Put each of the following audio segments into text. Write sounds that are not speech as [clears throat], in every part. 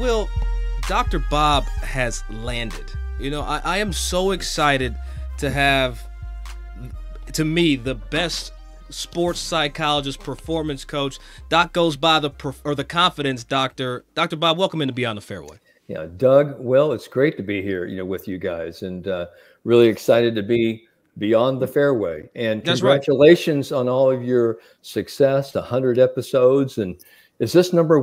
Will, Dr. Bob has landed. You know, I, I am so excited to have, to me, the best sports psychologist, performance coach. Doc goes by the or the confidence doctor. Dr. Bob, welcome in to Beyond the Fairway. Yeah, Doug. Well, it's great to be here, you know, with you guys, and uh, really excited to be beyond the fairway. And That's congratulations right. on all of your success, 100 episodes. And is this number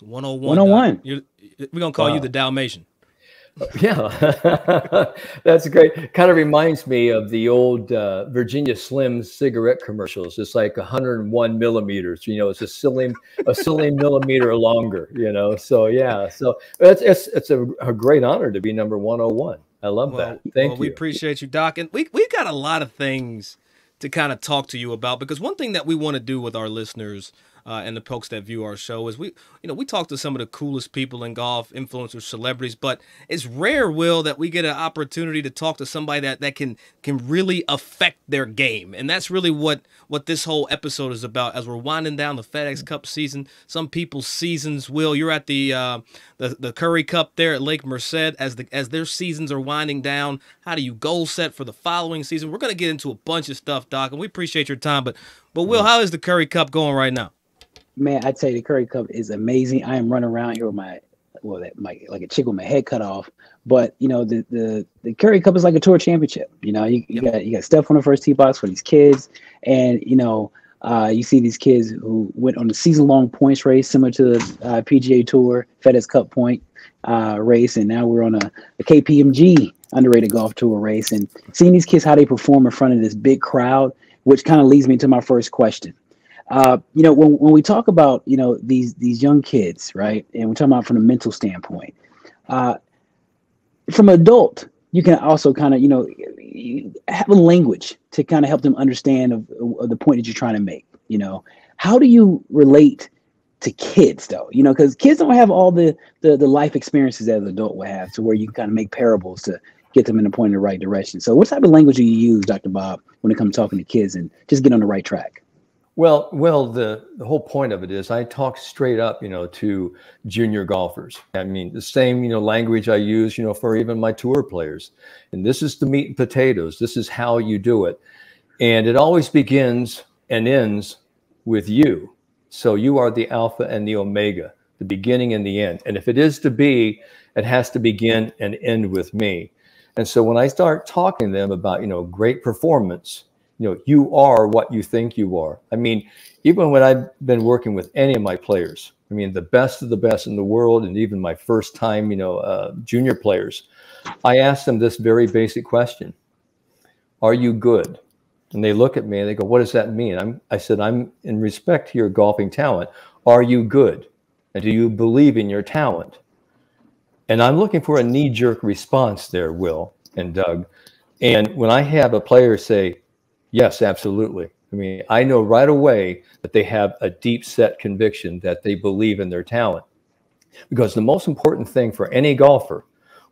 101? 101. 101. we're going to call wow. you the Dalmatian. [laughs] Yeah, [laughs] that's great. Kind of reminds me of the old uh, Virginia Slim cigarette commercials. It's like 101 millimeters. You know, it's a silly a silly [laughs] millimeter longer. You know, so yeah, so it's it's it's a, a great honor to be number 101. I love well, that. Thank well, you. We appreciate you, Doc, and we we got a lot of things to kind of talk to you about because one thing that we want to do with our listeners uh, and the folks that view our show is we, you know, we talk to some of the coolest people in golf, influencers, celebrities, but it's rare, Will, that we get an opportunity to talk to somebody that that can can really affect their game, and that's really what what this whole episode is about. As we're winding down the FedEx Cup season, some people's seasons, Will, you're at the uh, the the Curry Cup there at Lake Merced as the as their seasons are winding down. How do you goal set for the following season? We're gonna get into a bunch of stuff, Doc, and we appreciate your time, but but Will, how is the Curry Cup going right now? Man, I tell you, the Curry Cup is amazing. I am running around here with my well, that my like a chick with my head cut off. But you know, the the the Curry Cup is like a tour championship. You know, you, you yep. got you got Steph on the first tee box for these kids, and you know, uh, you see these kids who went on a season long points race similar to the uh, PGA Tour FedEx Cup point uh, race, and now we're on a, a KPMG underrated golf tour race, and seeing these kids how they perform in front of this big crowd, which kind of leads me to my first question uh, you know, when, when we talk about, you know, these these young kids, right, and we're talking about from a mental standpoint, uh, from an adult, you can also kind of, you know, have a language to kind of help them understand of, of, the point that you're trying to make. You know, how do you relate to kids though? You know, because kids don't have all the, the the life experiences that an adult would have, to where you can kind of make parables to get them in the point in the right direction. So, what type of language do you use, Dr. Bob, when it comes to talking to kids and just get on the right track? Well, well, the, the whole point of it is I talk straight up, you know, to junior golfers. I mean, the same, you know, language I use, you know, for even my tour players. And this is the meat and potatoes. This is how you do it. And it always begins and ends with you. So you are the alpha and the omega, the beginning and the end. And if it is to be, it has to begin and end with me. And so when I start talking to them about, you know, great performance, you know, you are what you think you are. I mean, even when I've been working with any of my players, I mean, the best of the best in the world, and even my first time, you know, uh, junior players, I ask them this very basic question: Are you good? And they look at me and they go, "What does that mean?" I'm, I said, "I'm in respect to your golfing talent. Are you good? And do you believe in your talent?" And I'm looking for a knee-jerk response there, Will and Doug. And when I have a player say, Yes, absolutely. I mean, I know right away that they have a deep set conviction that they believe in their talent. Because the most important thing for any golfer,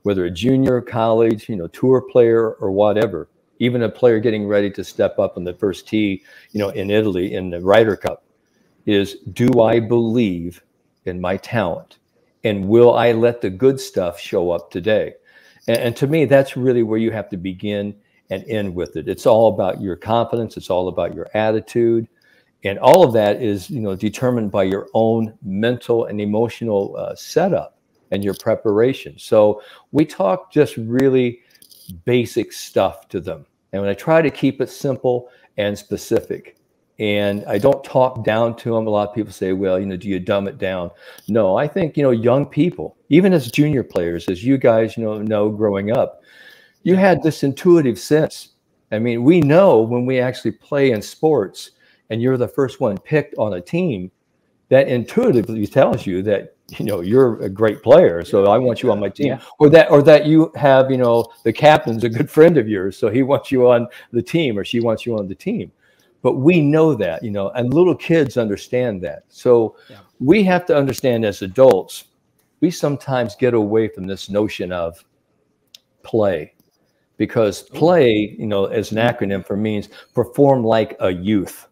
whether a junior, college, you know, tour player or whatever, even a player getting ready to step up on the first tee, you know, in Italy in the Ryder Cup, is do I believe in my talent? And will I let the good stuff show up today? And, and to me, that's really where you have to begin and end with it. It's all about your confidence. It's all about your attitude. And all of that is, you know, determined by your own mental and emotional uh, setup and your preparation. So we talk just really basic stuff to them. And I try to keep it simple and specific. And I don't talk down to them. A lot of people say, well, you know, do you dumb it down? No, I think, you know, young people, even as junior players, as you guys, you know, know growing up, you had this intuitive sense. I mean, we know when we actually play in sports and you're the first one picked on a team, that intuitively tells you that you know you're a great player so i want you on my team yeah. or that or that you have you know the captain's a good friend of yours so he wants you on the team or she wants you on the team but we know that you know and little kids understand that so yeah. we have to understand as adults we sometimes get away from this notion of play because play, you know, as an acronym for means perform like a youth.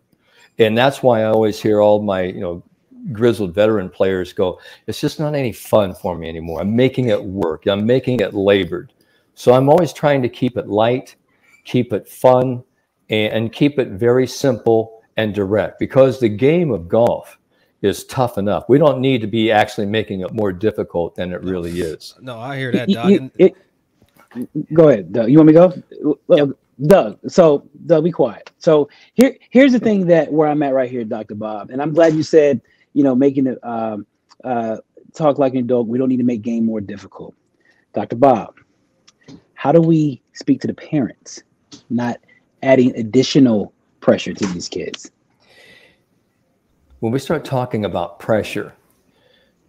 And that's why I always hear all my, you know, grizzled veteran players go, it's just not any fun for me anymore. I'm making it work. I'm making it labored. So I'm always trying to keep it light, keep it fun, and, keep it very simple and direct because the game of golf is tough enough. We don't need to be actually making it more difficult than it really is. No, I hear that, Doc. You- it- go ahead, Doug. You want me to go? Well, Doug. So, Doug, be quiet. So here, here's the thing that where I'm at right here, Doctor Bob, and I'm glad you said, you know, making it um, uh, talk like an adult. We don't need to make game more difficult, Doctor Bob. How do we speak to the parents, not adding additional pressure to these kids? when we start talking about pressure,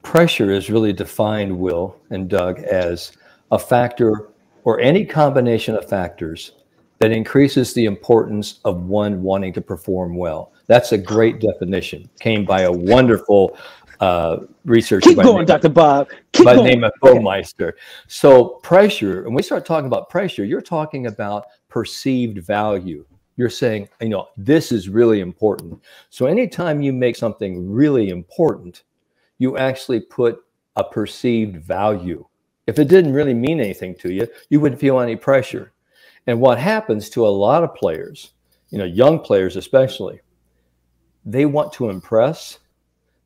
pressure is really defined, Will and Doug, as a factor or any combination of factors that increases the importance of one wanting to perform well. That's a great definition. Came by a wonderful uh, researcher. Keep by going, Doctor Bob. Keep by the going. name of Baumeister. So pressure, and we start talking about pressure, you're talking about perceived value. You're saying, you know, this is really important. So anytime you make something really important, you actually put a perceived value. If it didn't really mean anything to you, you wouldn't feel any pressure. And what happens to a lot of players, you know, young players especially, they want to impress,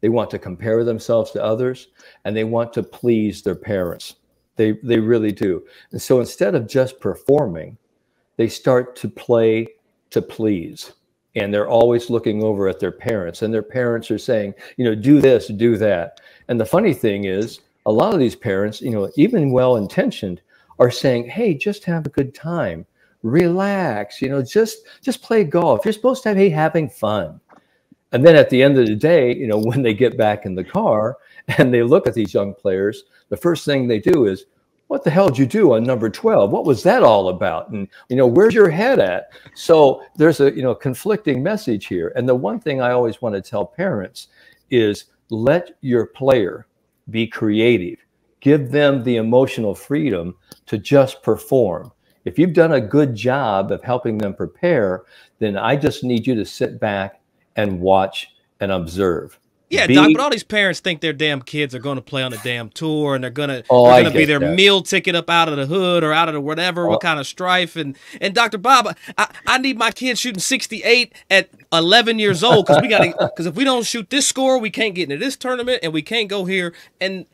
they want to compare themselves to others, and they want to please their parents. They they really do. And so instead of just performing, they start to play to please. And they're always looking over at their parents, and their parents are saying, you know, do this, do that. And the funny thing is, a lot of these parents, you know, even well intentioned, are saying, hey, just have a good time, relax, you know, just just play golf. You're supposed to be having fun. And then at the end of the day, you know, [laughs] when they get back in the car and they look at these young players, the first thing they do is, what the hell did you do on number 12? What was that all about? And, you know, where's your head at? So there's a, you know, conflicting message here. And the one thing I always want to tell parents is let your player be creative. Give them the emotional freedom to just perform. If you've done a good job of helping them prepare, then I just need you to sit back and watch and observe. Yeah, Doc, but all these parents think their damn kids are going to play on a damn tour and they're going to Oh, they're going to be their that. meal ticket up out of the hood or out of the whatever, Oh. what kind of strife. And and Dr. Bob, I, I need my kid shooting 68 at 11 years old because we got to [laughs] because if we don't shoot this score, we can't get into this tournament and we can't go here. And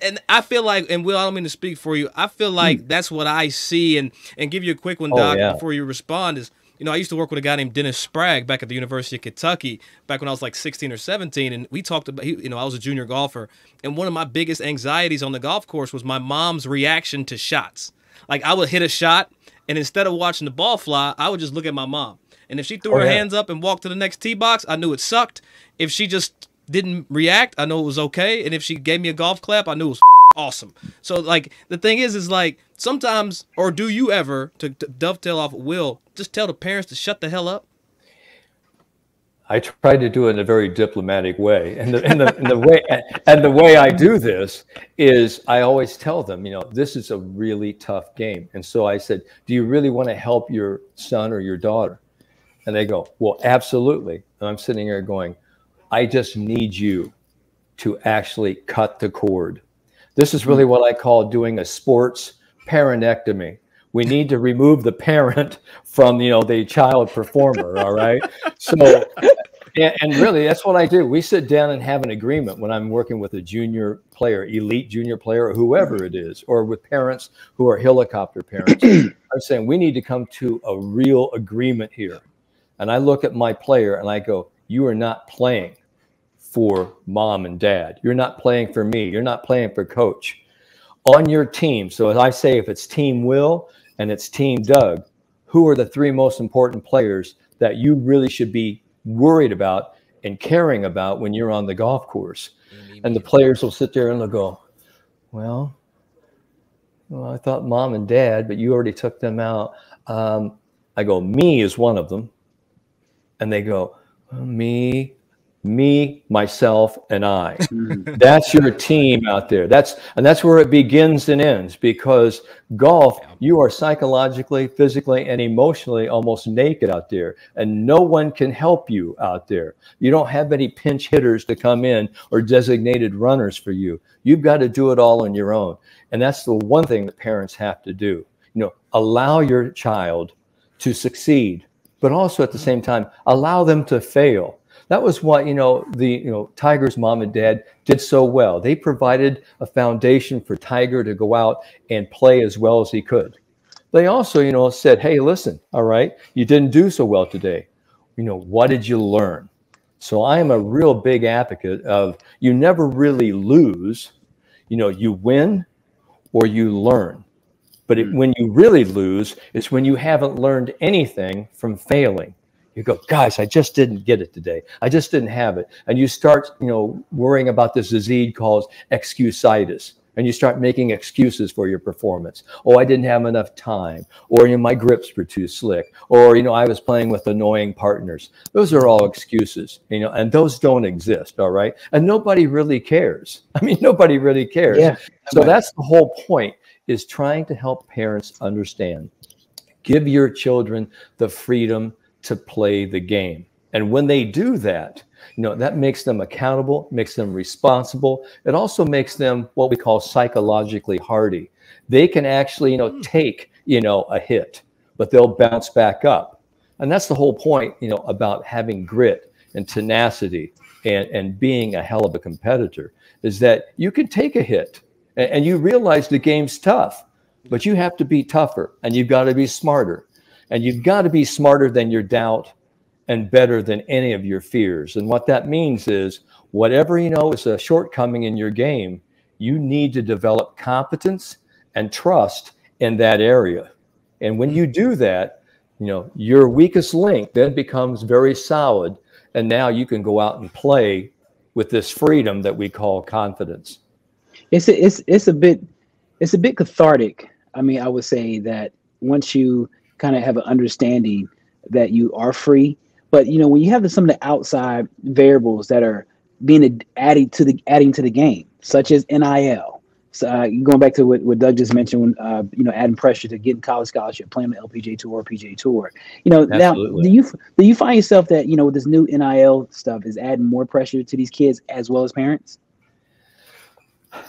and I feel like, and Will, I don't mean to speak for you. I feel like that's what I see. And and give you a quick one, Hmm. Oh, Doc, yeah. before you respond is. You know, I used to work with a guy named Dennis Sprague back at the University of Kentucky back when I was like 16 or 17. And we talked about, you know, I was a junior golfer. And one of my biggest anxieties on the golf course was my mom's reaction to shots. Like I would hit a shot, and instead of watching the ball fly, I would just look at my mom. And if she threw Oh, her yeah. hands up and walked to the next tee box, I knew it sucked. If she just didn't react, I knew it was okay. And if she gave me a golf clap, I knew it was awesome. So like the thing is, is like sometimes, or do you ever to, to dovetail off Will, just tell the parents to shut the hell up? I try to do it in a very diplomatic way, and the, and the, and the way and the way I do this is I always tell them, you know, this is a really tough game, and so I said, "Do you really want to help your son or your daughter?" And they go, "Well, absolutely." And I'm sitting here going, "I just need you to actually cut the cord." This is really mm-hmm. what I call doing a sports parentectomy. We need to remove the parent [laughs] from, you know, the child performer. All right. So, and, and really, that's what I do. We sit down and have an agreement when I'm working with a junior player, elite junior player, or whoever mm-hmm. it is, or with parents who are helicopter parents. [clears throat] I'm saying we need to come to a real agreement here. And I look at my player and I go, You are not playing for mom and dad. You're not playing for me. You're not playing for coach. On your team, so as I say, if it's Team Will and it's Team Doug, who are the three most important players that you really should be worried about and caring about when you're on the golf course? And the players will sit there and they'll go, Well, well, I thought mom and dad, but you already took them out. Um, I go, Me is one of them. And they go, Me, me, myself, and I. [laughs] Mm. that's your team out there. That's and that's where it begins and ends because golf, you are psychologically, physically, and emotionally almost naked out there, and no one can help you out there. You don't have any pinch hitters to come in or designated runners for you. You've got to do it all on your own. And that's the one thing that parents have to do. You know, allow your child to succeed, but also at the same time, allow them to fail that was what you know the you know Tiger's mom and dad did so well. They provided a foundation for Tiger to go out and play as well as he could. They also you know said, "Hey, listen, all right, you didn't do so well today. You know what did you learn?" So I am a real big advocate of you never really lose. You know, you win or you learn. But it, hmm. when you really lose, it's when you haven't learned anything from failing you go guys i just didn't get it today. I just didn't have it. And you start you know worrying about this disease called excusitis and you start making excuses for your performance. Oh i didn't have enough time or you know my grips were too slick or you know i was playing with annoying partners. Those are all excuses you know and those don't exist all right? And nobody really cares. [laughs] I mean nobody really cares. Yeah. so that's the whole point is trying to help parents understand. Give your children the freedom to play the game. And when they do that, you know, that makes them accountable, makes them responsible. It also makes them what we call psychologically hardy. They can actually, you know, hmm. take, you know, a hit, but they'll bounce back up. And that's the whole point, you know, about having grit and tenacity and, and being a hell of a competitor is that you can take a hit and, and you realize the game's tough, but you have to be tougher and you've got to be smarter and you've got to be smarter than your doubt and better than any of your fears. And what that means is whatever you know is a shortcoming in your game, you need to develop competence and trust in that area. And when you do that, you know, your weakest link then becomes very solid. And now you can go out and play with this freedom that we call confidence. It's a, it's it's a bit it's a bit cathartic. I mean, I would say that once you kind of have an understanding that you are free. But you know, when you have some of the outside variables that are being added to the adding to the game, such as NIL. So uh, going back to what, what Doug just mentioned, when uh, you know adding pressure to getting college scholarship, playing the LPGA tour or PGA tour. You know, Absolutely. now do you do you find yourself that you know with this new NIL stuff is adding more pressure to these kids as well as parents?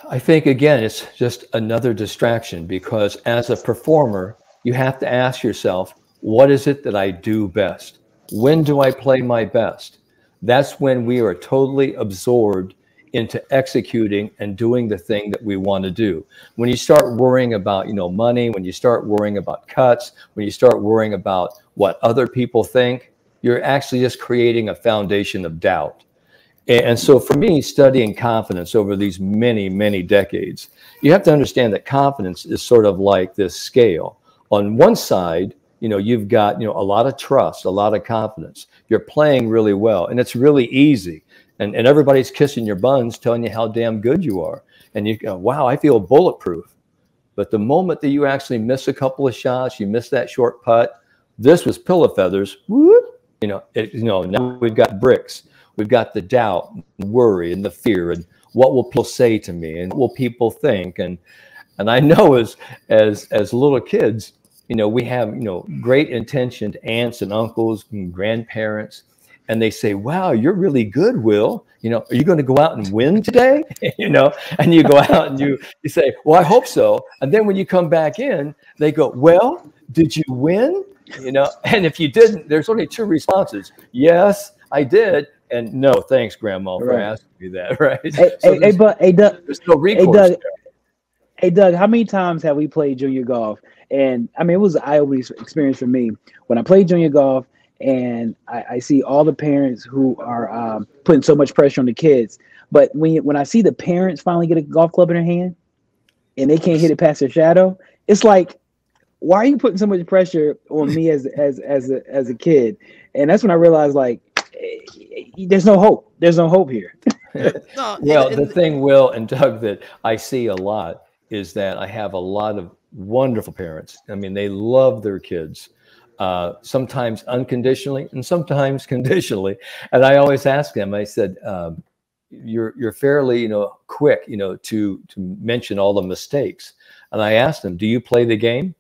I think again, it's just another distraction because as a performer, you have to ask yourself, what is it that I do best? When do I play my best? That's when we are totally absorbed into executing and doing the thing that we want to do. When you start worrying about, you know, money, when you start worrying about cuts, when you start worrying about what other people think, you're actually just creating a foundation of doubt. And so for me, studying confidence over these many, many decades, you have to understand that confidence is sort of like this scale on one side, you know, you've got, you know, a lot of trust, a lot of confidence. You're playing really well and it's really easy. And, and everybody's kissing your buns, telling you how damn good you are. And you go, wow, I feel bulletproof. But the moment that you actually miss a couple of shots, you miss that short putt, this was pillow feathers. Whoop, you know, it, you know, now we've got bricks. We've got the doubt, worry, and the fear, and what will people say to me, and what will people think, and and I know as as as little kids, you know, we have, you know, great intentioned aunts and uncles and grandparents, and they say, Wow, you're really good, Will. You know, are you going to go out and win today? [laughs] you know, and you go out and you, you say, Well, I hope so. And then when you come back in, they go, Well, did you win? You know, [laughs] and if you didn't, there's only two responses yes, I did. And no, thanks, Grandma, for right. asking me that. [laughs] Right. Hey, so hey, but hey, Doug, there's no recourse. Hey, Doug. Hey, Doug, how many times have we played junior golf and I mean, it was an eye-opening experience for me when I played junior golf, and I, I see all the parents who are um, putting so much pressure on the kids. But when when I see the parents finally get a golf club in their hand, and they can't hit it past their shadow, it's like, why are you putting so much pressure on me as as as a, as a kid? And that's when I realized, like, there's no hope. There's no hope here. no, [laughs] well, and, and, the thing, Will and Doug, that I see a lot is that I have a lot of wonderful parents. I mean, they love their kids. uh, sometimes unconditionally and sometimes [laughs] conditionally. And I always ask them, I said, um, you're, you're fairly, you know, quick, you know, to, to mention all the mistakes. And I asked them, do you play the game?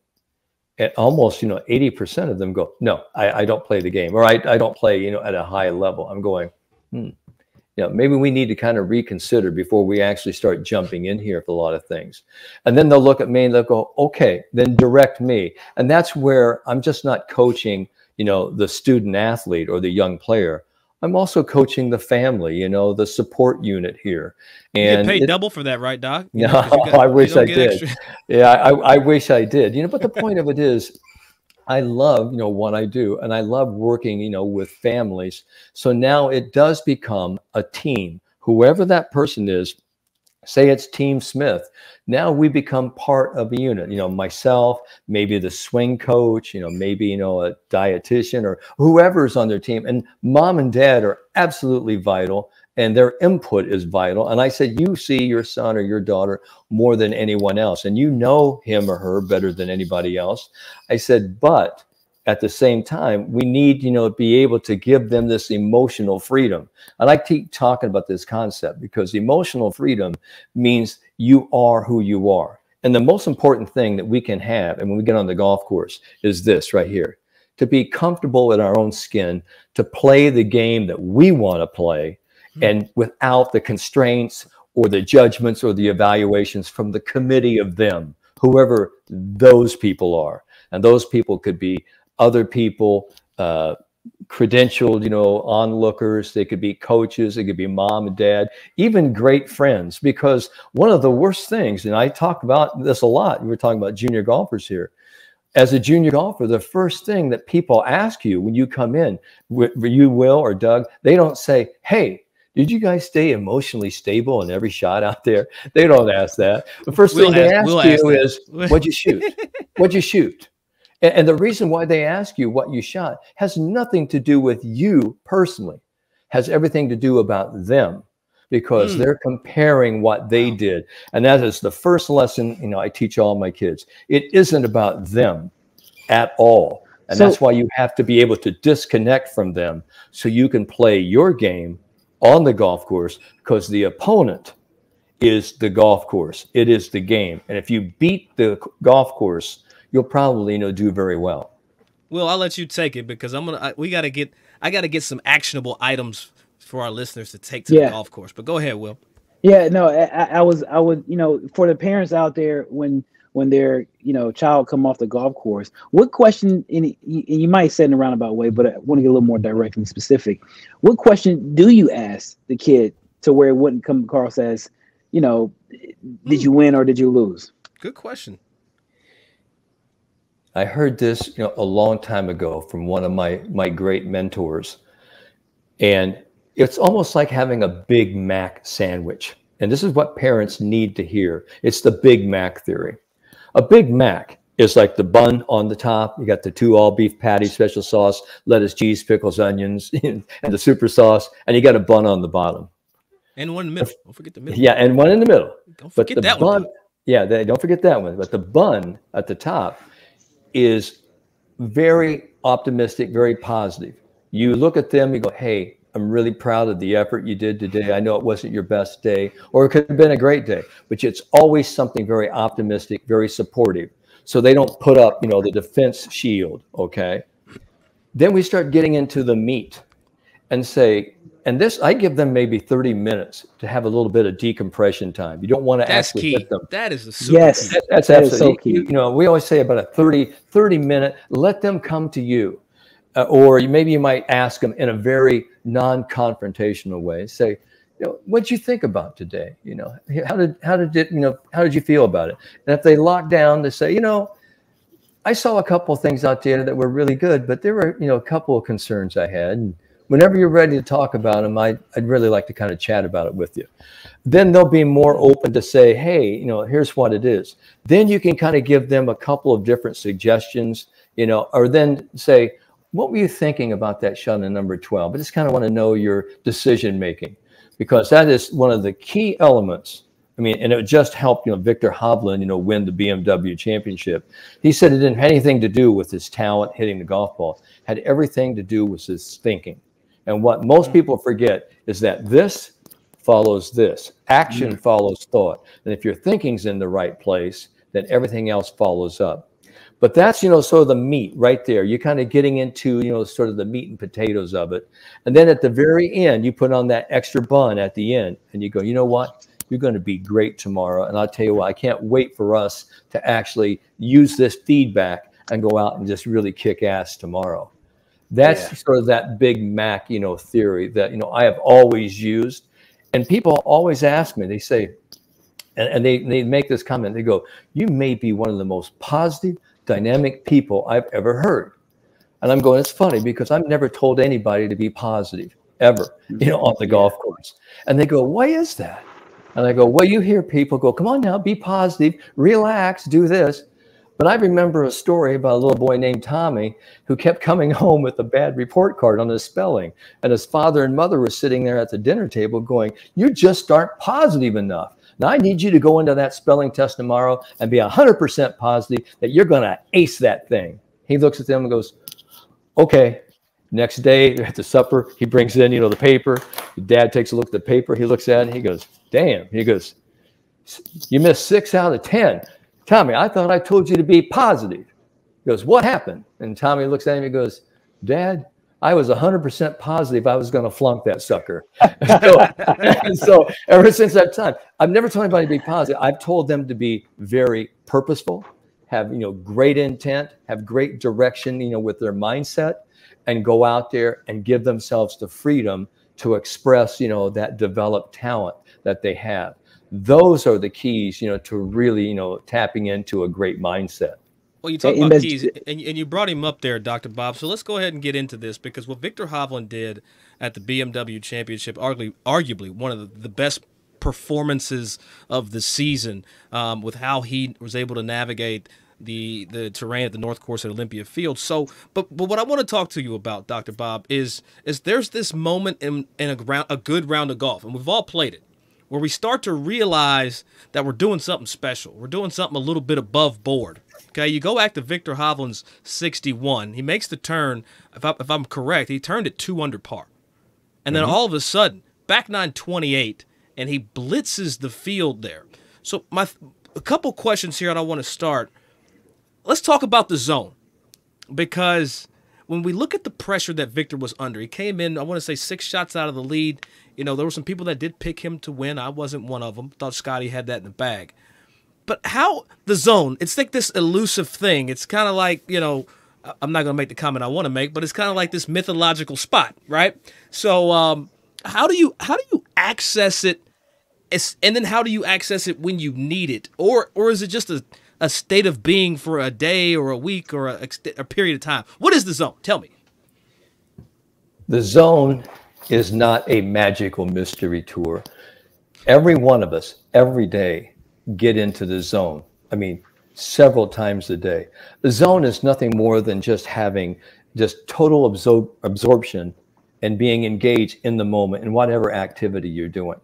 And almost, you know, 80% of them go, no, I, I don't play the game or I, I don't play, you know, at a high level. I'm going, hmm, you know, maybe we need to kind of reconsider before we actually start jumping in here for a lot of things. And then they'll look at me and they'll go, okay, then direct me. And that's where I'm just not coaching, you know, the student athlete or the young player. I'm also coaching the family, you know, the support unit here. And you get paid it, double for that, right, Doc? You no, [laughs] got, I wish I did. yeah, I, I wish I did. You know, but the point of it is, I love, you know, what I do and I love working, you know, with families. So now it does become a team. Whoever that person is, say it's Team Smith, now we become part of a unit. You know, myself, maybe the swing coach, you know, maybe, you know, a dietitian or whoever's on their team. And mom and dad are absolutely vital and their input is vital. And I said, You see your son or your daughter more than anyone else, and you know him or her better than anybody else. I said, But at the same time, we need, you know, to be able to give them this emotional freedom. And I like keep talking about this concept because emotional freedom means you are who you are. And the most important thing that we can have, and when we get on the golf course, is this right here to be comfortable in our own skin, to play the game that we want to play. And without the constraints or the judgments or the evaluations from the committee of them, whoever those people are. And those people could be other people, uh, credentialed, you know, onlookers. They could be coaches. They could be mom and dad, even great friends. Because one of the worst things, and I talk about this a lot, we we're talking about junior golfers here. As a junior golfer, the first thing that people ask you when you come in, you will or Doug, they don't say, "Hey, did you guys stay emotionally stable in every shot out there? [laughs] They don't ask that. The 1st we'll thing they ask, we'll you ask is, what'd you shoot? what'd you shoot? And, and the reason why they ask you what you shot has nothing to do with you personally, has everything to do about them because mm. they're comparing what they did. And that is the first lesson, you know, I teach all my kids. It isn't about them at all. And so, that's why you have to be able to disconnect from them so you can play your game on the golf course because the opponent is the golf course. It is the game. And if you beat the golf course, you'll probably you know do very well. Well, I'll let you take it because I'm gonna. I, we got to get. I got to get some actionable items for our listeners to take to yeah. the golf course. But go ahead, Will. Yeah, no, I, I was. I would. You know, for the parents out there, when when their you know child come off the golf course. What question and you might say in a roundabout way but i want to get a little more direct and specific. What question do you ask the kid to where it wouldn't come across as you know did you hmm. win or did you lose? Good question. I heard this you know a long time ago from one of my my great mentors and it's almost like having a big mac sandwich. And this is what parents need to hear. It's the big mac theory a Big Mac is like the bun on the top. You got the two all beef patties, special sauce, lettuce, cheese, pickles, onions, [laughs] and the super sauce, and you got a bun on the bottom. And one in the middle. Don't forget the middle. Yeah, and one in the middle. Don't forget that bun, one. Yeah, they, don't forget that one. But the bun at the top is very optimistic, very positive. You look at them, you go, hey, I'm really proud of the effort you did today. I know it wasn't your best day, or it could have been a great day, but it's always something very optimistic, very supportive. So they don't put up, you know, the defense shield. Okay. Then we start getting into the meat and say, and this, I give them maybe 30 minutes to have a little bit of decompression time. You don't want to that's actually key. them. That is a super yes, that, that's that absolutely, so key. You, you know, we always say about a 30, 30 minute, let them come to you uh, or maybe you might ask them in a very non-confrontational way. Say, you know, what'd you think about today? You know, how did how did it, you know, how did you feel about it? And if they lock down, they say, you know, I saw a couple of things out there that were really good, but there were, you know, a couple of concerns I had. And whenever you're ready to talk about them, I, I'd really like to kind of chat about it with you. Then they'll be more open to say, hey, you know, here's what it is. Then you can kind of give them a couple of different suggestions, you know, or then say, what were you thinking about that shot in number 12? I just kind of want to know your decision making because that is one of the key elements I mean, and it just helped, you know, Viktor Hovland, you know, win the BMW championship. He said it didn't have anything to do with his talent hitting the golf ball, it had everything to do with his thinking. And what most mm. people forget is that this follows this. Action mm. follows thought. And if your thinking's in the right place, then everything else follows up. But that's, you know, sort of the meat right there. You're kind of getting into, you know, sort of the meat and potatoes of it. And then at the very end, you put on that extra bun at the end and you go, you know what? You're going to be great tomorrow. And I'll tell you what, I can't wait for us to actually use this feedback and go out and just really kick ass tomorrow. That's yeah. sort of that Big Mac, you know, theory that, you know, I have always used. And people always ask me, they say, and, and they, they make this comment, they go, you may be one of the most positive, dynamic people I've ever heard. And I'm going, it's funny because I've never told anybody to be positive ever, you know, on the golf course. And they go, why is that? And I go, well, you hear people go, come on now, be positive, relax, do this. But I remember a story about a little boy named Tommy who kept coming [laughs] home with a bad report card on his spelling. And his father and mother were sitting there at the dinner table going, you just aren't positive enough. Now, I need you to go into that spelling test tomorrow and be 100% positive that you're going to ace that thing. He looks at them and goes, okay. Next day at the supper, he brings in, you know, the paper. Dad takes a look at the paper. He looks at it. he goes, damn. He goes, you missed six out of 10. Tommy, I thought I told you to be positive. He goes, what happened? And Tommy looks at him and goes, Dad, I was 100% positive I was going to flunk that sucker. [laughs] so, so ever since that time, I've never told anybody to be positive. I've told them to be very purposeful, have, you know, great intent, have great direction, you know, with their mindset and go out there and give themselves the freedom to express, you know, that developed talent that they have. Those are the keys, you know, to really, you know, tapping into a great mindset. Well, you talk about keys, and, and you brought him up there, Dr. Bob. So let's go ahead and get into this because what Viktor Hovland did at the BMW Championship, arguably, arguably one of the, best performances of the season, um, with how he was able to navigate the the terrain at the North Course at Olympia Field. So, but but what I want to talk to you about, Dr. Bob, is is there's this moment in in a round, a good round of golf, and we've all played it, where we start to realize that we're doing something special. We're doing something a little bit above board. Okay, you go back to Viktor Hovland's 61. He makes the turn. If, I, am correct, he turned at two under par, and then mm-hmm. all of a sudden, back nine 28, and he blitzes the field there. So my a couple questions here, and I want to start. Let's talk about the zone, because when we look at the pressure that Viktor was under, he came in. I want to say six shots out of the lead. You know, there were some people that did pick him to win. I wasn't one of them. Thought Scotty had that in the bag but how the zone? It's like this elusive thing. It's kind of like you know. I'm not going to make the comment I want to make, but it's kind of like this mythological spot, right? So, um, how do you how do you access it, and then how do you access it when you need it, or or is it just a a state of being for a day or a week or a, a period of time? What is the zone? Tell me. The zone is not a magical mystery tour. Every one of us, every day, get into the zone. I mean, several times a day. The zone is nothing more than just having just total absor absorption and being engaged in the moment in whatever activity you're doing.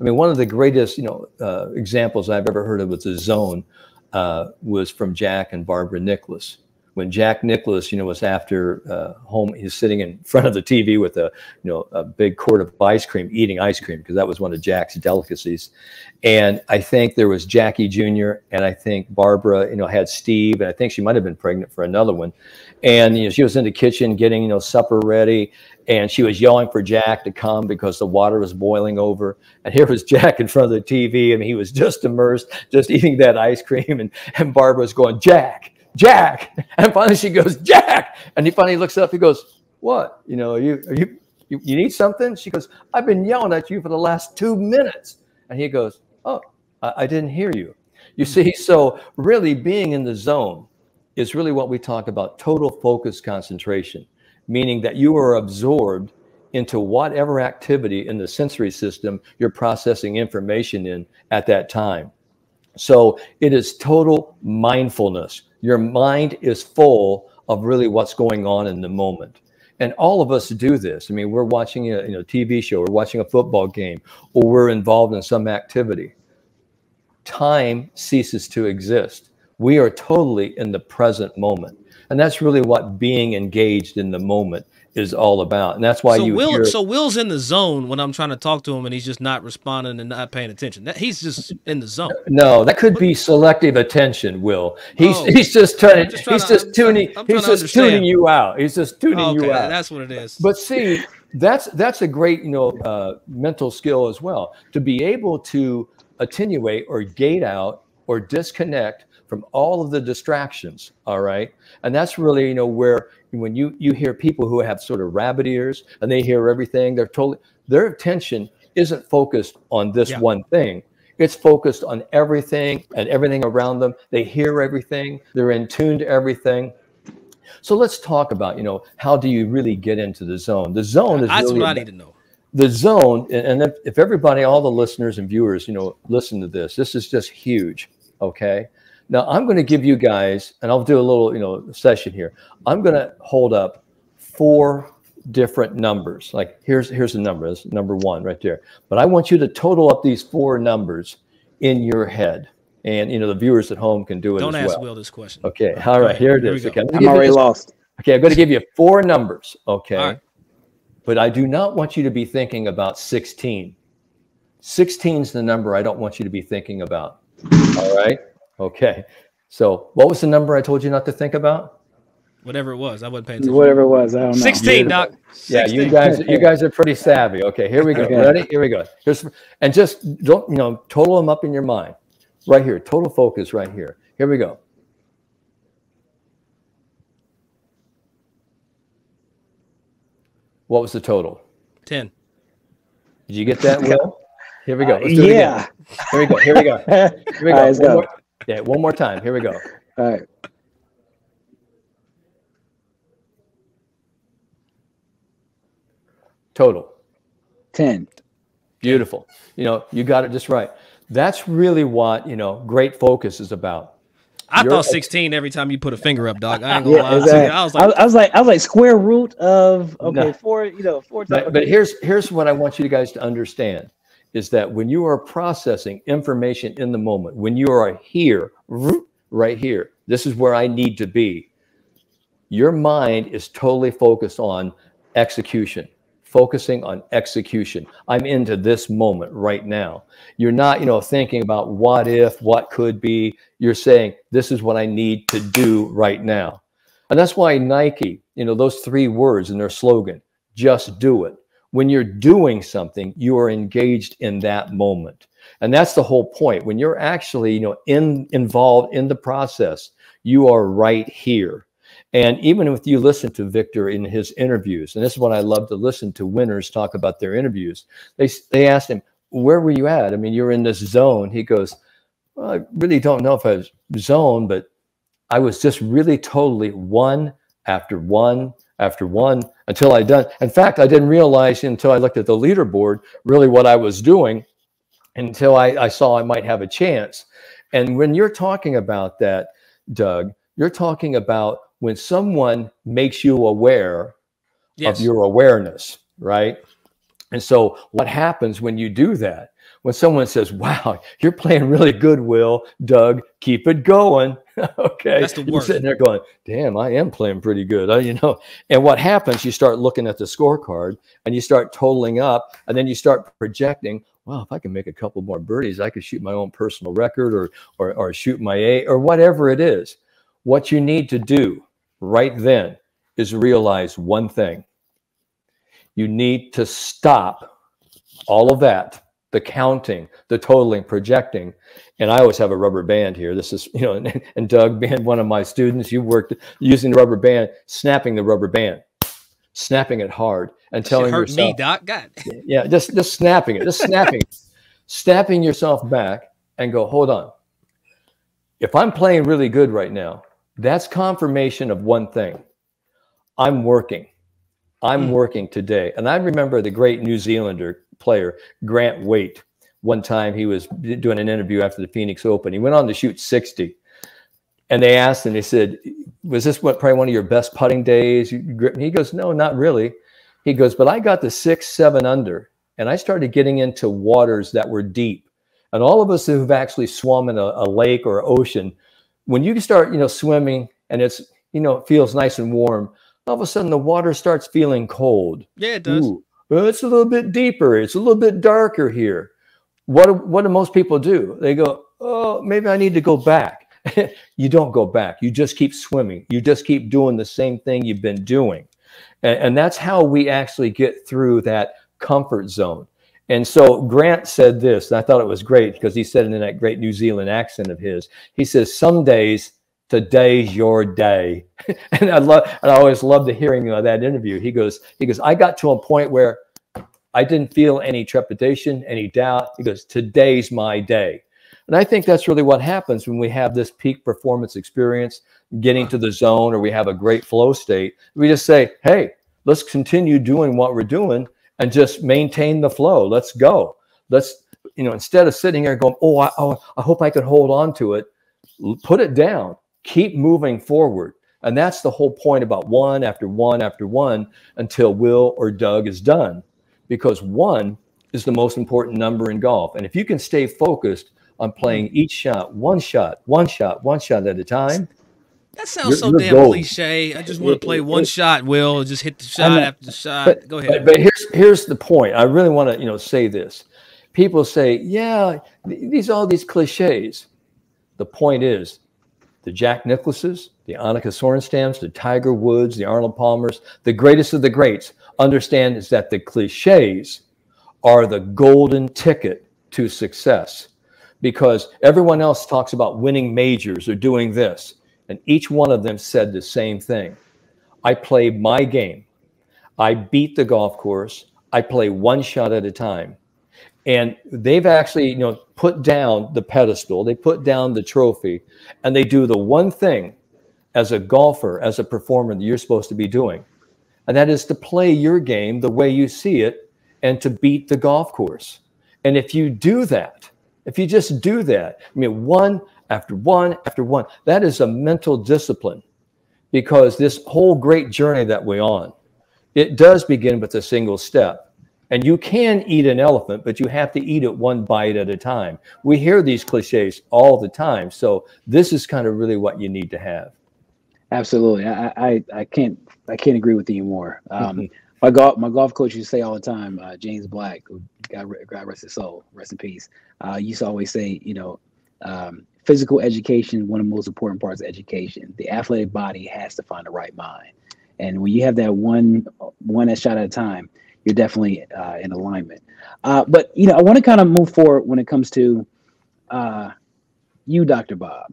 I mean, one of the greatest, you know, uh, examples I've ever heard of with the zone uh, was from Jack and Barbara Nicklaus when Jack Nicklaus, you know, was after uh, home, he's sitting in front of the TV with a, you know, a big quart of ice cream, eating ice cream because that was one of Jack's delicacies. And I think there was Jackie Jr. and I think Barbara, you know, had Steve, and I think she might have been pregnant for another one. And you know, she was in the kitchen getting, you know, supper ready, and she was yelling for Jack to come because the water was boiling over. And here was Jack in front of the TV, and he was just immersed, just eating that ice cream, and and Barbara was going, Jack Jack. [laughs] And finally she goes, Jack. And he finally looks up. He goes, what? You know, are you, you, you, you need something? She goes, I've been yelling at you for the last two minutes. And he goes, oh, I, I didn't hear you. You hmm. see, so really being in the zone is really what we talk about total focus concentration, meaning that you are absorbed into whatever activity in the sensory system you're processing information in at that time. So it is total mindfulness. Your mind is full of really what's going on in the moment. And all of us do this. I mean, we're watching a you know, TV show, we're watching a football game, or we're involved in some activity. time ceases to exist. We are totally in the present moment. And that's really what being engaged in the moment is all about. And that's why so you Will, hear, so Will's in the zone when I'm trying to talk to him and he's just not responding and not paying attention. That, he's just in the zone. No, that could be selective attention, Will. He's Oh. he's just trying just he's to- just tuning I'm he's just tuning you out. He's just tuning okay, you out. that's what it is. But see, that's that's a great you know uh, mental skill as well to be able to attenuate or gate out or disconnect from all of the distractions. All right, and that's really you know where when you you hear people who have sort of rabbit ears and they hear everything, they're totally their attention isn't focused on this Yeah. one thing. It's focused on everything and everything around them. They hear everything. They're in tune to everything. So let's talk about, you know, how do you really get into the zone? The zone is that's really what I need to know. the zone. And and if, if everybody, all the listeners and viewers, you know, listen to this, this is just huge. Okay. Now I'm going to give you guys, and I'll do a little, you know, session here. I'm going to hold up four different numbers. Like here's here's the number. That's number one right there. But I want you to total up these four numbers in your head, and you know the viewers at home can do it Don't as ask well. Will this question. Okay. All right. ahead. Here it Here we is. go. Okay. I'm, I'm already this- lost. Okay. I'm going to give you four numbers. Okay. All right. But I do not want you to be thinking about 16. 16 is the number I don't want you to be thinking about. All right. Okay. So what was the number I told you not to think about? Whatever it was, I wasn't paying attention. Whatever it was, I don't know. 16, Doc. Yeah, you guys, you guys are pretty savvy. Okay, here we go. Okay. Ready? Here we go. Here's, and just don't, you know, total them up in your mind. Right here, total focus right here. Here we go. What was the total? 10. Did you get that, Will? Here we go. Let's do it again. yeah. Here we go. Here we go. [laughs] Here we go. right, let's One go. more- yeah, one more time. Here we go. [laughs] All right. Total. 10. Beautiful. You know, you got it just right. That's really what, you know, great focus is about. I You're- thought 16 every time you put a finger up, Doc. I ain't [laughs] gonna Yeah, lie. exactly. I was like, I was like, I was like, square root of okay, No. four, you know, four times. But, but here's here's what I want you guys to understand is that when you are processing information in the moment, when you are here, right here, this is where I need to be. Your mind is totally focused on execution, focusing on execution. I'm into this moment right now. You're not, you know, thinking about what if, what could be. You're saying, this is what I need to do right now. And that's why Nike, you know, those three words in their slogan, just do it. When you're doing something, you are engaged in that moment. And that's the whole point. When you're actually, you know, in involved in the process, you are right here. And even if you listen to Viktor in his interviews, and this is what I love to listen to winners talk about their interviews, they they asked him, "Where were you at? I mean, you're in this zone." He goes, well, "I really don't know if I was zone, but I was just really totally one after one after one until I done. In fact, I didn't realize until I looked at the leaderboard really what I was doing until I, I saw I might have a chance. And when you're talking about that, Doug, you're talking about when someone makes you aware yes. of your awareness, right? And so, what happens when you do that? When someone says, "Wow, you're playing really good, Will, Doug, keep it going." [laughs] okay, That's the you're sitting there going, "Damn, I am playing pretty good," uh, you know. And what happens? You start looking at the scorecard and you start totaling up, and then you start projecting. Wow, if I can make a couple more birdies, I could shoot my own personal record, or or, or shoot my A, or whatever it is. What you need to do right then is realize one thing you need to stop all of that the counting the totaling projecting. And i always have a rubber band here. This is you know and, and doug being one of my students you worked using the rubber band snapping the rubber band snapping it hard and That telling hurt yourself me, Doc. God. [laughs] yeah just just snapping it just snapping snapping yourself back and go hold on. If i'm playing really good right now that's confirmation of one thing. I'm working i'm Mm. working today. And i remember the great new zealander player grant waite one time he was doing an interview after the phoenix open. He went on to shoot 60 and they asked him they said was this what probably one of your best putting days? He goes no not really. He goes but i got the six seven under and i started getting into waters that were deep. And all of us who've actually swum in a, a lake or ocean, when you start, you know, swimming and it's, you know, it feels nice and warm, all of a sudden the water starts feeling cold. Yeah, it does. Ooh, well, it's a little bit deeper. It's a little bit darker here. What do, what do most people do? They go, oh, maybe I need to go back. [laughs] you don't go back. You just keep swimming. You just keep doing the same thing you've been doing. And, and that's how we actually get through that comfort zone. And so Grant said this, and I thought it was great because he said it in that great New Zealand accent of his. He says, Some days, today's your day. [laughs] and I love and I always love the hearing of that interview. He goes, he goes, I got to a point where I didn't feel any trepidation, any doubt. He goes, Today's my day. And I think that's really what happens when we have this peak performance experience, getting to the zone, or we have a great flow state. We just say, hey, let's continue doing what we're doing and just maintain the flow. Let's go. Let's, you know, instead of sitting here going, oh, I, oh, I hope I can hold on to it, put it down, keep moving forward. And that's the whole point about one after one after one until Will or Doug is done, because one is the most important number in golf. And if you can stay focused on playing each shot, one shot, one shot, one shot at a time, that sounds you're, so you're damn gold. cliche. I just want to play one shot, Will, just hit the shot after the shot. But, Go ahead. But, but, here's here's the point. I really want to, you know, say this. People say, yeah, these all these cliches. The point is, the Jack Nicklauses, the Annika Sorenstams, the Tiger Woods, the Arnold Palmers, the greatest of the greats, understand is that the cliches are the golden ticket to success because everyone else talks about winning majors or doing this. And each one of them said the same thing. I play my game. I beat the golf course. I play one shot at a time. And they've actually, you know, put down the pedestal, they put down the trophy, and they do the one thing as a golfer, as a performer that you're supposed to be doing. And that is to play your game the way you see it and to beat the golf course. And if you do that, if you just do that, I mean, one after one after one. That is a mental discipline because this whole great journey that we're on, it does begin with a single step. And you can eat an elephant, but you have to eat it one bite at a time. We hear these cliches all the time. So this is kind of really what you need to have. Absolutely. I, I, I can't I can't agree with you more. Um, [laughs] my golf my golf coach used to say all the time, uh, James Black, God, God rest his soul, rest in peace. Uh, used to always say, you know, um, physical education, one of the most important parts of education. The athletic body has to find the right mind. And when you have that one one shot at a time, you're definitely uh, in alignment. Uh, but you know, I want to kind of move forward when it comes to uh, you, Dr. Bob.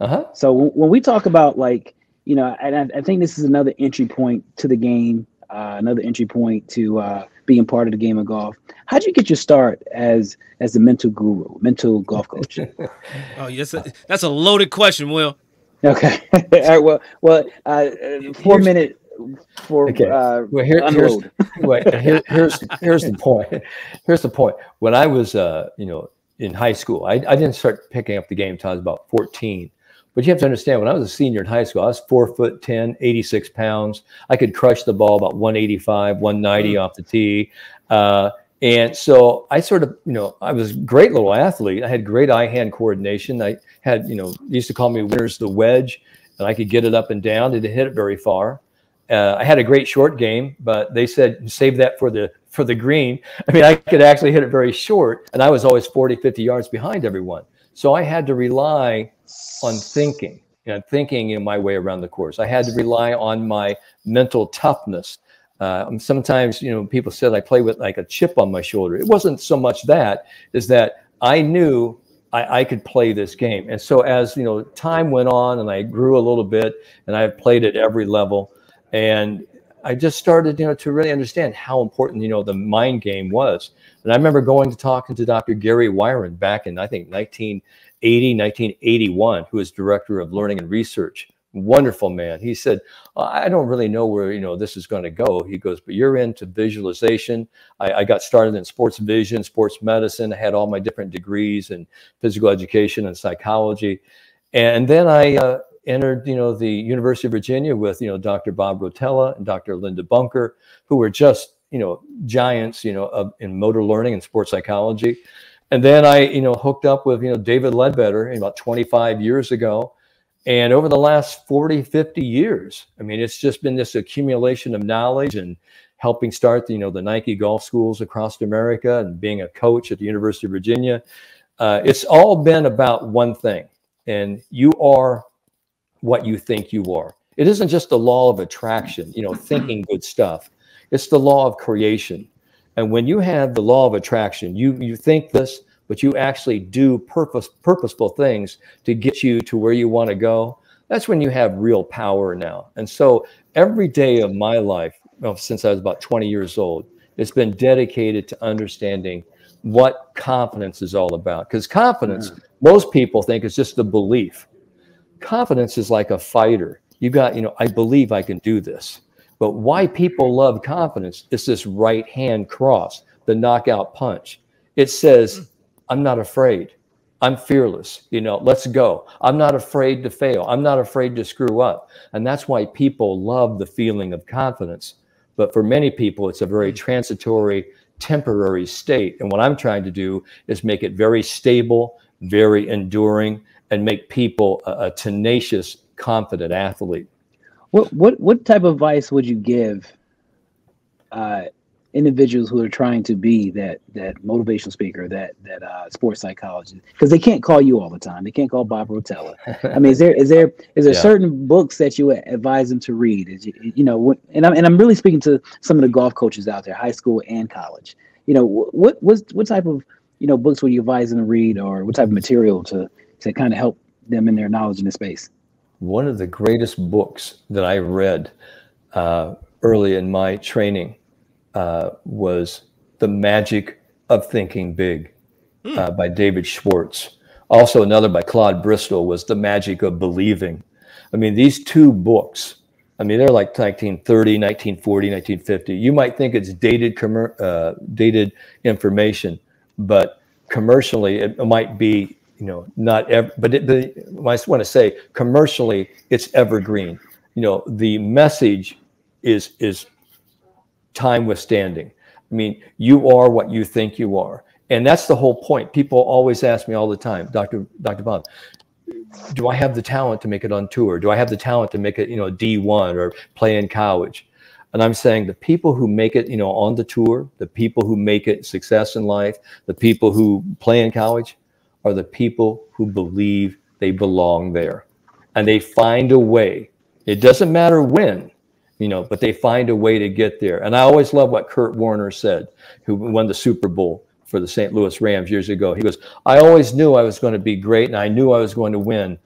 Uh-huh. So w- when we talk about like, you know, and I, I, think this is another entry point to the game, uh, another entry point to uh, being part of the game of golf. How'd you get your start as as a mental guru, mental golf coach? [laughs] oh, yes, that's a loaded question, Will. Okay. [laughs] All right. Well, well, uh, four here's, minute for okay. Uh, well, here, here's wait, [laughs] here, here's here's the point. Here's the point. When I was, uh, you know, in high school, I, I didn't start picking up the game until I was about 14. But you have to understand, when I was a senior in high school, I was four foot 10, 86 pounds. I could crush the ball about 185, 190 mm. off the tee. Uh, and so I sort of, you know, I was a great little athlete. I had great eye hand coordination. I had, you know, used to call me Winters the wedge, and I could get it up and down. Didn't hit it very far. Uh, I had a great short game, but they said save that for the for the green. I mean, I could actually hit it very short, and I was always 40, 50 yards behind everyone. So I had to rely on thinking, you know, thinking in my way around the course. I had to rely on my mental toughness. Uh, sometimes, you know, people said I play with like a chip on my shoulder. It wasn't so much that, is that I knew I, I, could play this game. And so as, you know, time went on and I grew a little bit and I played at every level and I just started, you know, to really understand how important, you know, the mind game was. And I remember going to talking to Dr. Gary Wiren back in, I think, 1980, 1981, who was director of learning and research. Wonderful man. He said, I don't really know where, you know, this is going to go. He goes, but you're into visualization. I, I got started in sports vision, sports medicine. I had all my different degrees in physical education and psychology. And then I uh, entered, you know, the University of Virginia with, you know, Dr. Bob Rotella and Dr. Linda Bunker, who were just, you know, giants, you know, of, in motor learning and sports psychology. And then I, you know, hooked up with, you know, David Leadbetter about 25 years ago. And over the last 40, 50 years, I mean, it's just been this accumulation of knowledge and helping start, you know, the Nike golf schools across America and being a coach at the University of Virginia. Uh, it's all been about one thing, and you are what you think you are. It isn't just the law of attraction, you know, thinking good stuff. It's the law of creation. And when you have the law of attraction, you you think this, but you actually do purpose purposeful things to get you to where you want to go. That's when you have real power now. And so every day of my life, well, since I was about 20 years old, it's been dedicated to understanding what confidence is all about. Because confidence, mm. most people think is just a belief. Confidence is like a fighter. You got, you know, I believe I can do this. But why people love confidence is this right hand cross, the knockout punch. It says, mm. I'm not afraid. I'm fearless. You know, let's go. I'm not afraid to fail. I'm not afraid to screw up. And that's why people love the feeling of confidence. But for many people, it's a very mm. transitory, temporary state. And what I'm trying to do is make it very stable, very enduring, and make people a, a tenacious, confident athlete. What what what type of advice would you give uh, individuals who are trying to be that that motivational speaker, that that uh, sports psychologist? Because they can't call you all the time. They can't call Bob Rotella. I mean, is there is there is there [laughs] yeah. certain books that you advise them to read? Is you, you know, and I'm and I'm really speaking to some of the golf coaches out there, high school and college. You know, what what what type of you know books would you advise them to read, or what type of material to to kind of help them in their knowledge in the space? one of the greatest books that I read uh, early in my training uh, was The Magic of Thinking Big mm. uh, by David Schwartz. Also, another by Claude Bristol was The Magic of Believing. I mean, these two books, I mean, they're like 1930, 1940, 1950. You might think it's dated, uh, dated information, but commercially, it might be you know, not ever, but, it, I want to say commercially, it's evergreen. You know, the message is is time withstanding. I mean, you are what you think you are, and that's the whole point. People always ask me all the time, Doctor Doctor Bob, do I have the talent to make it on tour? Do I have the talent to make it, you know, D one or play in college? And I'm saying the people who make it, you know, on the tour, the people who make it success in life, the people who play in college, are the people who believe they belong there. And they find a way. It doesn't matter when, you know, but they find a way to get there. And I always love what Kurt Warner said, who won the Super Bowl for the St. Louis Rams years ago. He goes, I always knew I was going to be great and I knew I was going to win.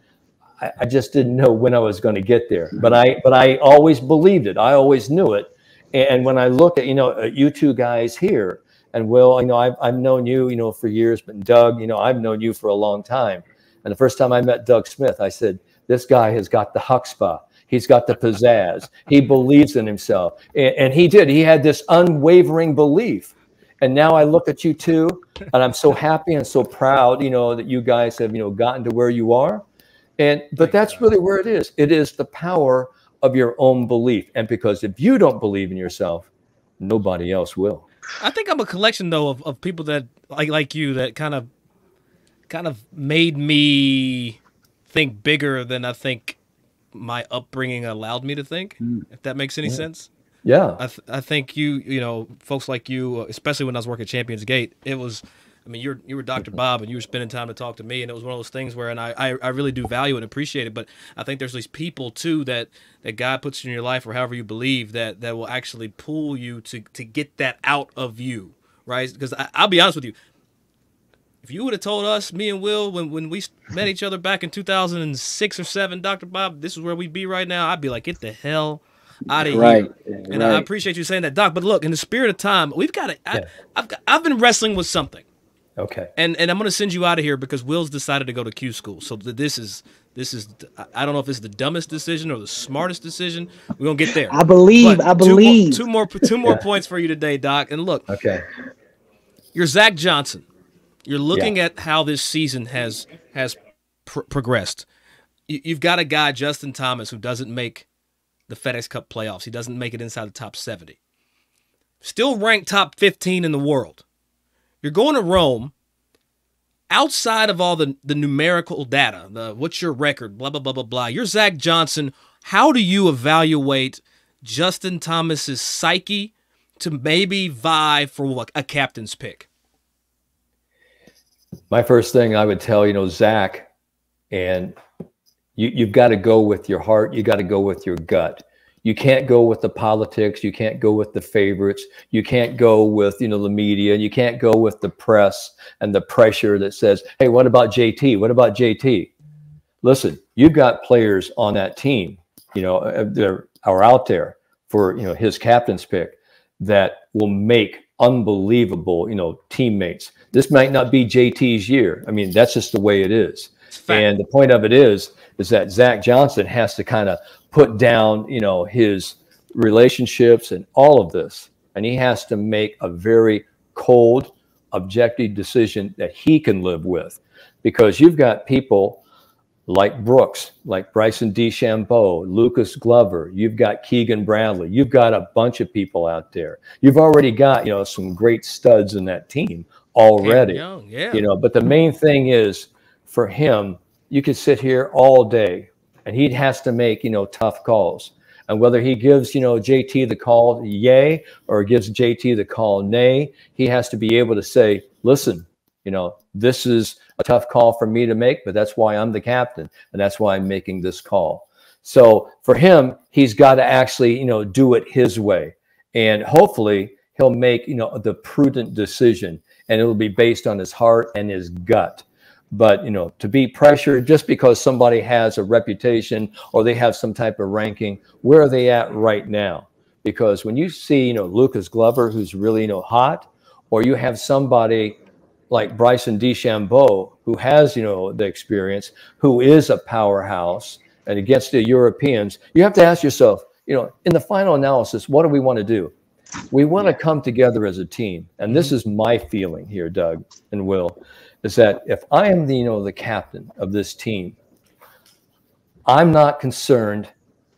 I, I just didn't know when I was going to get there. But I but I always believed it. I always knew it. And when I look at, you know, uh, you two guys here, and Will, you know, I've, I've known you, you know, for years, but Doug, you know, I've known you for a long time. And the first time I met Doug Smith, I said, this guy has got the chutzpah. He's got the pizzazz. He believes in himself. And, and he did. He had this unwavering belief. And now I look at you too, and I'm so happy and so proud, you know, that you guys have, you know, gotten to where you are. And but that's really where it is. It is the power of your own belief. And because if you don't believe in yourself, nobody else will. I think I'm a collection though of, of people that like like you that kind of kind of made me think bigger than I think my upbringing allowed me to think. Mm. If that makes any yeah. sense. Yeah. I th- I think you you know folks like you, especially when I was working at Champions Gate, it was I mean, you're you were Dr. Mm-hmm. Bob, and you were spending time to talk to me, and it was one of those things where, and I, I, I really do value and appreciate it. But I think there's these people too that that God puts in your life, or however you believe that that will actually pull you to to get that out of you, right? Because I'll be honest with you, if you would have told us, me and Will, when, when we met each other back in 2006 or seven, Dr. Bob, this is where we'd be right now, I'd be like, get the hell out of right, here. And right. I appreciate you saying that, Doc. But look, in the spirit of time, we've got to. Yeah. I've I've been wrestling with something. Okay. And and I'm going to send you out of here because Will's decided to go to Q school. So this is this is I don't know if this is the dumbest decision or the smartest decision. We're gonna get there. I believe. But I believe. Two more two more, two more yeah. points for you today, Doc. And look. Okay. You're Zach Johnson. You're looking yeah. at how this season has has pr- progressed. You, you've got a guy Justin Thomas who doesn't make the FedEx Cup playoffs. He doesn't make it inside the top 70. Still ranked top 15 in the world. You're going to Rome, outside of all the the numerical data, the what's your record, blah blah blah blah blah. You're Zach Johnson. How do you evaluate Justin Thomas's psyche to maybe vie for a captain's pick? My first thing I would tell you know Zach, and you you've got to go with your heart. You got to go with your gut. You can't go with the politics. You can't go with the favorites. You can't go with, you know, the media. You can't go with the press and the pressure that says, hey, what about JT? What about JT? Listen, you've got players on that team, you know, uh, that are out there for, you know, his captain's pick that will make unbelievable, you know, teammates. This might not be JT's year. I mean, that's just the way it is. And the point of it is, is that Zach Johnson has to kind of put down, you know, his relationships and all of this. And he has to make a very cold, objective decision that he can live with. Because you've got people like Brooks, like Bryson DeChambeau, Lucas Glover, you've got Keegan Bradley, you've got a bunch of people out there. You've already got, you know, some great studs in that team already. Young, yeah. You know, but the main thing is for him, you could sit here all day and he has to make you know tough calls. And whether he gives you know JT the call yay or gives JT the call nay, he has to be able to say, listen, you know this is a tough call for me to make, but that's why I'm the captain and that's why I'm making this call. So for him, he's got to actually you know do it his way, and hopefully he'll make you know the prudent decision, and it'll be based on his heart and his gut but you know to be pressured just because somebody has a reputation or they have some type of ranking where are they at right now? Because when you see you know lucas glover who's really you know hot or you have somebody like bryson DeChambeau who has you know the experience who is a powerhouse and against the europeans you have to ask yourself you know in the final analysis what do we want to do? We want to come together as a team and this mm-hmm. is my feeling here doug and will is that if I am the you know the captain of this team, I'm not concerned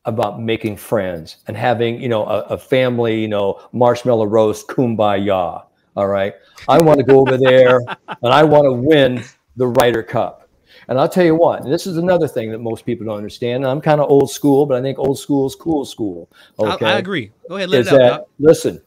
about making friends and having you know a, a family you know marshmallow roast kumbaya. All right, I want to go over there [laughs] and I want to win the Ryder Cup. And I'll tell you what, this is another thing that most people don't understand. I'm kind of old school, but I think old school is cool school. Okay, I, I agree. Go ahead, let is it out. That, listen,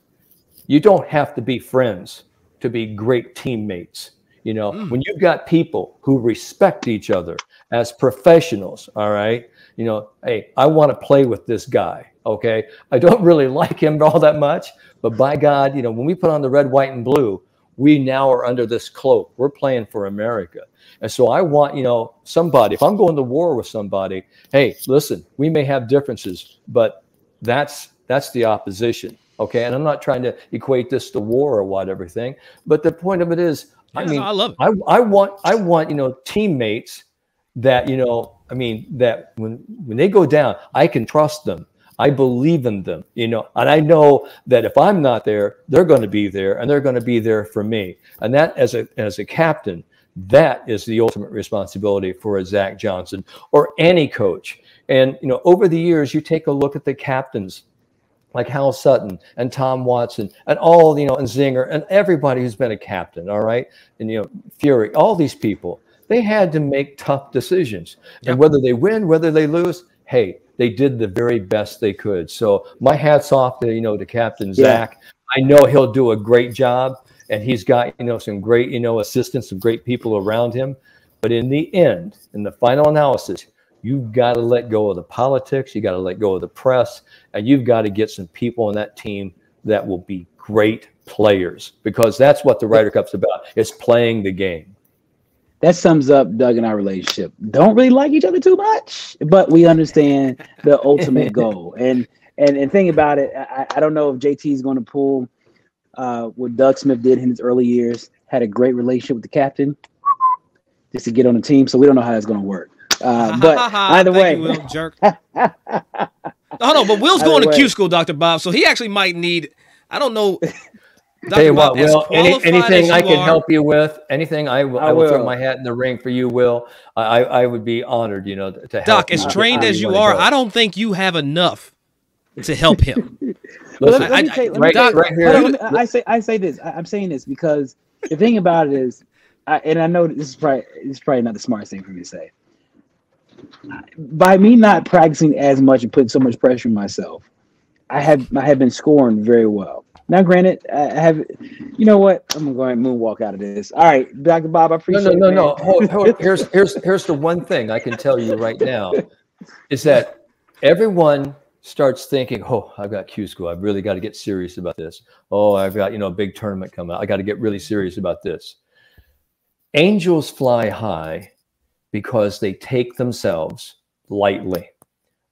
you don't have to be friends to be great teammates. You know, mm. when you've got people who respect each other as professionals, all right, you know, hey, I want to play with this guy. Okay. I don't [laughs] really like him all that much, but by God, you know, when we put on the red, white, and blue, we now are under this cloak. We're playing for America. And so I want, you know, somebody, if I'm going to war with somebody, hey, listen, we may have differences, but that's that's the opposition. Okay. And I'm not trying to equate this to war or what everything. But the point of it is yeah, I mean, I love it. I, I want I want you know teammates that you know I mean that when when they go down, I can trust them. I believe in them, you know, and I know that if I'm not there, they're going to be there, and they're going to be there for me. And that, as a as a captain, that is the ultimate responsibility for a Zach Johnson or any coach. And you know, over the years, you take a look at the captains like Hal Sutton and Tom Watson and all, you know, and Zinger and everybody who's been a captain, all right, and, you know, Furyk, all these people, they had to make tough decisions. Yep. And whether they win, whether they lose, hey, they did the very best they could. So my hat's off to, you know, to Captain yeah. Zach. I know he'll do a great job and he's got, you know, some great, you know, assistants, some great people around him. But in the end, in the final analysis, You've got to let go of the politics. You got to let go of the press, and you've got to get some people on that team that will be great players because that's what the Ryder Cup's about. It's playing the game. That sums up Doug and our relationship. Don't really like each other too much, but we understand the [laughs] ultimate goal. And and and think about it. I, I don't know if JT is going to pull uh, what Doug Smith did in his early years. Had a great relationship with the captain, just to get on the team. So we don't know how that's going to work. Uh, [laughs] but either way, you, Will, jerk. [laughs] oh no, but Will's going to Q school, Doctor Bob, so he actually might need. I don't know. [laughs] Dr. Tell you Bob, what, Will, any, anything I can are, help you with, anything I will, I, I will, throw my hat in the ring for you, Will. I, I would be honored, you know, to help. Doc, as trained as you are, I don't think you have enough to help him. Listen, let, let me say, right, Doc, right here. I say, I say this. I, I'm saying this because the thing about it is, I, and I know this is probably this is probably not the smartest thing for me to say. By me not practicing as much and putting so much pressure on myself, I have I have been scoring very well. Now, granted, I have, you know what? I'm gonna go ahead and moonwalk out of this. All right, Dr. Bob, I appreciate. No, no, no, no. Hold, hold. [laughs] Here's here's here's the one thing I can tell you right now, is that everyone starts thinking, oh, I've got Q school. I've really got to get serious about this. Oh, I've got you know a big tournament coming. I got to get really serious about this. Angels fly high because they take themselves lightly.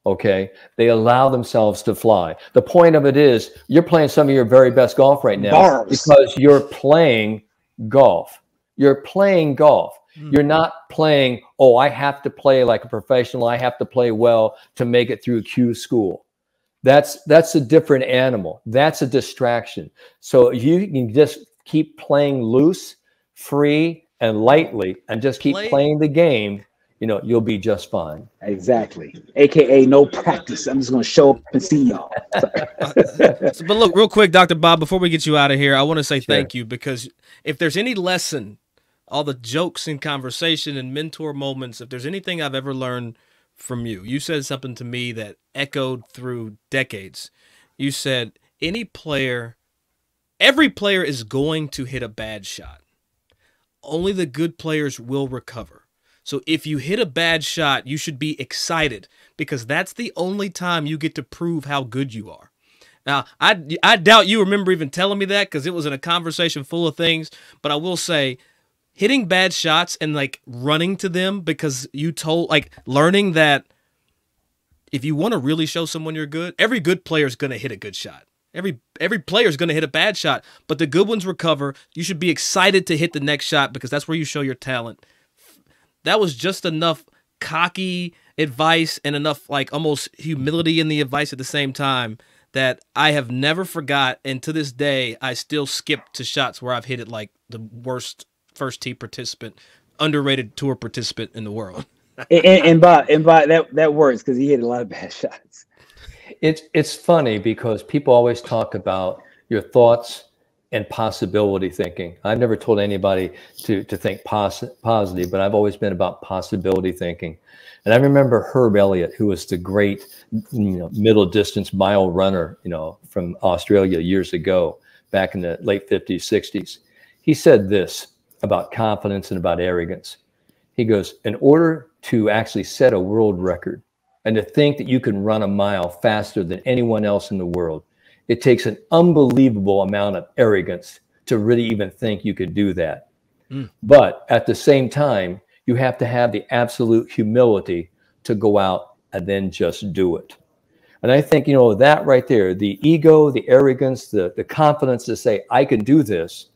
Okay. They allow themselves to fly. The point of it is you're playing some of your very best golf right now Bars. because you're playing golf. You're playing golf. Mm. You're not playing, oh, I have to play like a professional. I have to play well to make it through Q school. That's that's a different animal. That's a distraction. So you can just keep playing loose, free, and lightly, and just keep Play- playing the game. You know, you'll be just fine. Exactly. AKA no practice. I'm just gonna show up and see y'all. [laughs] So, but look, real quick, Dr. Bob, before we get you out of here, I want to say Sure. thank you because if there's any lesson, all the jokes and conversation and mentor moments, if there's anything I've ever learned from you, you said something to me that echoed through decades. You said, any player, every player is going to hit a bad shot. Only the good players will recover. So if you hit a bad shot, you should be excited because that's the only time you get to prove how good you are. Now, I I doubt you remember even telling me that because it was in a conversation full of things. But I will say, hitting bad shots and like running to them because you told like learning that if you want to really show someone you're good, every good player is gonna hit a good shot. Every every player is gonna hit a bad shot, but the good ones recover. You should be excited to hit the next shot because that's where you show your talent. That was just enough cocky advice and enough like almost humility in the advice at the same time that I have never forgot. And to this day, I still skip to shots where I've hit it like the worst first tee participant, underrated tour participant in the world. and, and, and by and by that that works because he hit a lot of bad [laughs] shots. It's it's funny because people always talk about your thoughts and possibility thinking. I've never told anybody to to think pos- positive, but I've always been about possibility thinking. And I remember Herb Elliott, who was the great you know, middle distance mile runner, you know, from Australia years ago, back in the late 50s, 60s. He said this about confidence and about arrogance. He goes, in order to actually set a world record and to think that you can run a mile faster than anyone else in the world, it takes an unbelievable amount of arrogance to really even think you could do that. Mm. But at the same time, you have to have the absolute humility to go out and then just do it. And I think, you know, that right there, the ego, the arrogance, the, the confidence to say, I can do this,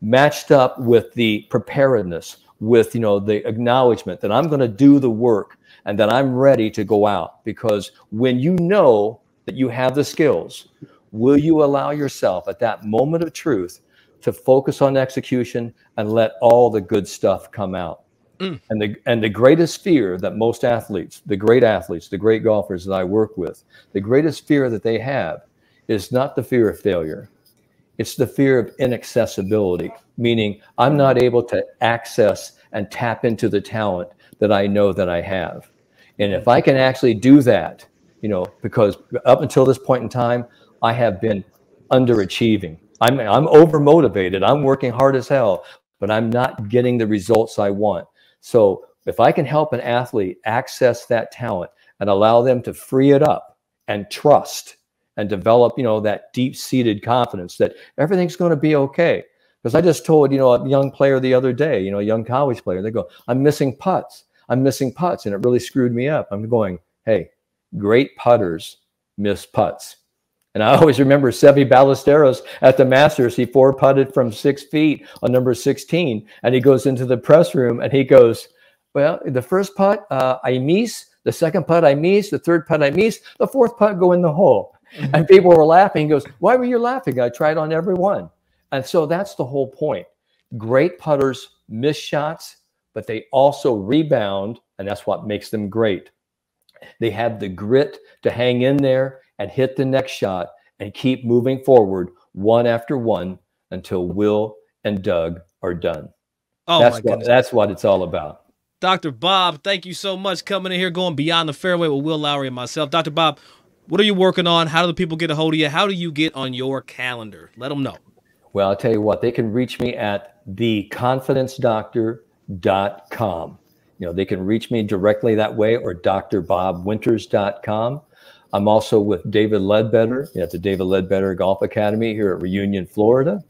matched up with the preparedness, with, you know, the acknowledgement that I'm going to do the work and that I'm ready to go out. Because when you know that you have the skills, will you allow yourself at that moment of truth to focus on execution and let all the good stuff come out? Mm. And the and the greatest fear that most athletes, the great athletes, the great golfers that I work with, the greatest fear that they have is not the fear of failure. It's the fear of inaccessibility, meaning I'm not able to access and tap into the talent that I know that I have. And if I can actually do that, you know, because up until this point in time, I have been underachieving. I'm I'm overmotivated. I'm working hard as hell, but I'm not getting the results I want. So if I can help an athlete access that talent and allow them to free it up and trust and develop, you know, that deep-seated confidence that everything's going to be okay. Because I just told, you know, a young player the other day, you know, a young college player, they go, I'm missing putts. I'm missing putts. And it really screwed me up. I'm going, hey, great putters miss putts. And I [laughs] always remember Seve Ballesteros at the Masters. He four putted from six feet on number 16. And he goes into the press room and he goes, Well, the first putt, uh, I miss. The second putt, I miss. The third putt, I miss. The fourth putt, go in the hole. And people were laughing. He goes, Why were you laughing? I tried on every one. And so that's the whole point. Great putters miss shots, but they also rebound. And that's what makes them great. They have the grit to hang in there and hit the next shot and keep moving forward one after one until Will and Doug are done. Oh that's my what goodness. that's what it's all about. Dr. Bob, thank you so much coming in here, going beyond the fairway with Will Lowery and myself. Dr. Bob, what are you working on? How do the people get a hold of you? How do you get on your calendar? Let them know. Well, I'll tell you what, they can reach me at theconfidencedoctor.com. You know, they can reach me directly that way or drbobwinters.com. I'm also with David Leadbetter at the David Leadbetter Golf Academy here at Reunion, Florida.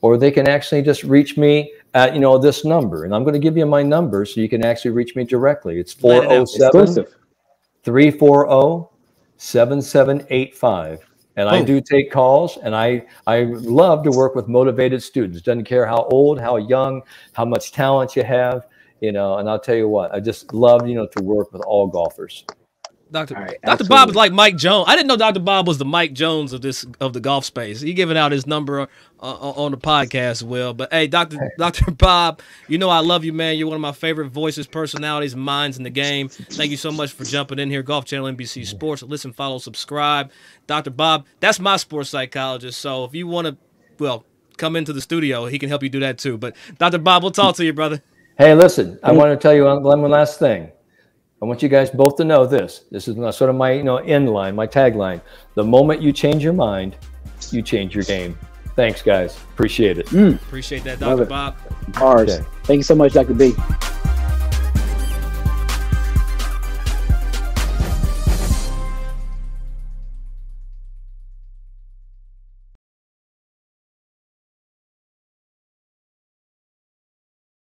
Or they can actually just reach me at, you know, this number. And I'm going to give you my number so you can actually reach me directly. It's Let 407 Exclusive. 340 7785. And I oh. do take calls and I, I love to work with motivated students. Doesn't care how old, how young, how much talent you have, you know, and I'll tell you what, I just love, you know, to work with all golfers. Dr. All right, Dr. Bob is like Mike Jones. I didn't know Dr. Bob was the Mike Jones of this of the golf space. He giving out his number uh, on the podcast, Will. But hey, Dr. Dr. [laughs] Bob, you know I love you, man. You're one of my favorite voices, personalities, minds in the game. Thank you so much for jumping in here. Golf Channel, NBC Sports. Listen, follow, subscribe. Dr. Bob, that's my sports psychologist. So if you want to, well, come into the studio, he can help you do that too. But Dr. Bob, we'll talk to you, brother. Hey, listen, I want to tell you one one last thing. I want you guys both to know this. This is my- sort of my, you know, end line, my tagline. The moment you change your mind, you change your game. Thanks, guys. Appreciate it. Mm. Appreciate that, Love Dr. Bob. Bars. Okay. Thank you so much, Dr. B.